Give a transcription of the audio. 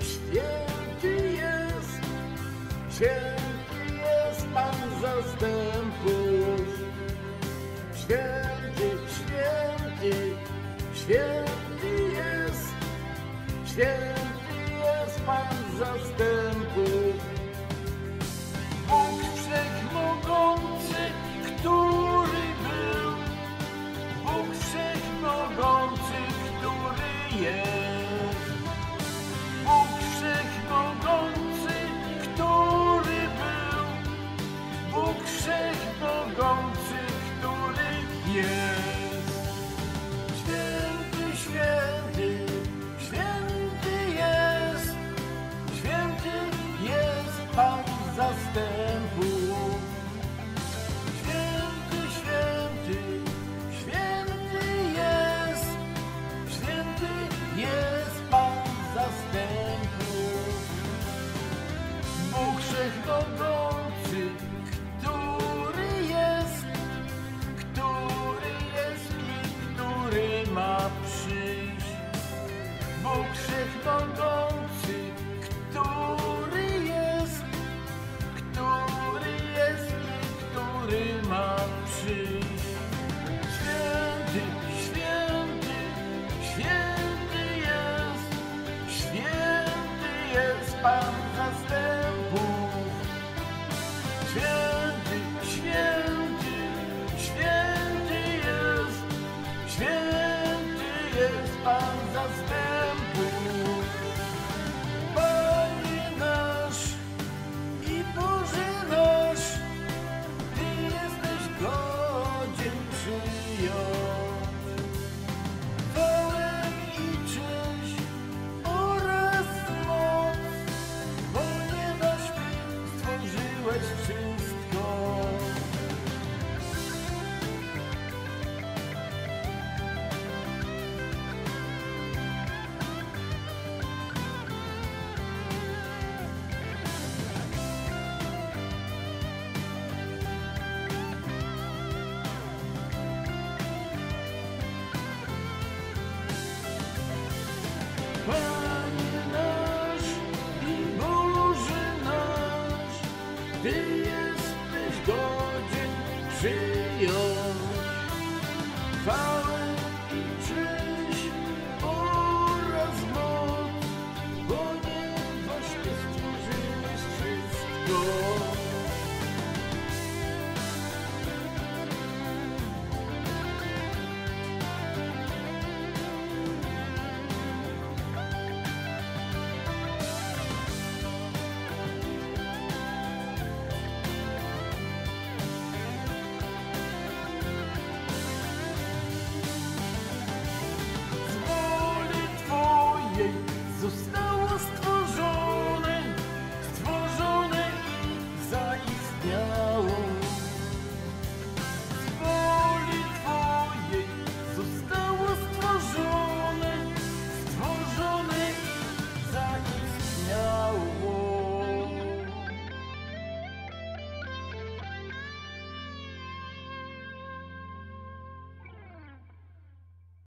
Święty jest, święty jest Pan zastępów. Święty, święty, święty jest, święty jest Pan zastępów. jesteś mogący, który jest, który jest i który ma przyjść. Bóg wszechmogący. Sanchez. Panie nasz i Boże nasz, Ty jesteś godzien przyjąć chwałę i cześć oraz moc, ponieważ Ty stworzyłeś wszystko.